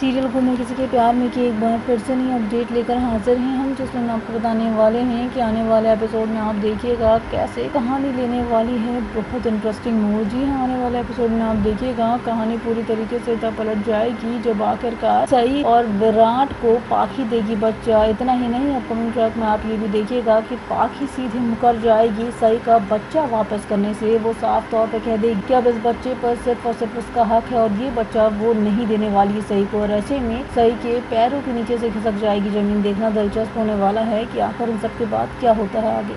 Serial घूमे किसी के प्यार में कि एक बार फिर से नई अपडेट लेकर हाजिर हैं हम जिसमें आपको बताने वाले हैं कि आने वाले एपिसोड में आप देखिएगा कैसे कहानी लेने वाली है। बहुत इंटरेस्टिंग मोड जी हाँ आने वाले एपिसोड में आप देखिएगा कहानी पूरी तरीके से पलट जाएगी, जब आखिरकार सही और विराट को पाखी देगी बच्चा। इतना ही नहीं अपकमिंग ट्रैक में आप ये भी देखिएगा कि पाखी सीधे मुकर जाएगी सही का बच्चा वापस करने से। वो साफ़ तौर पर कह देगी अब इस बच्चे पर सिर्फ़ और सिर्फ़ उसका हक है और ये बच्चा वो नहीं देने वाली सही को। और ऐसे में सही के पैरों के नीचे से खिसक जाएगी ज़मीन। देखना दिलचस्प होने वाला है कि आखिर इन सब के बाद क्या होता है आगे।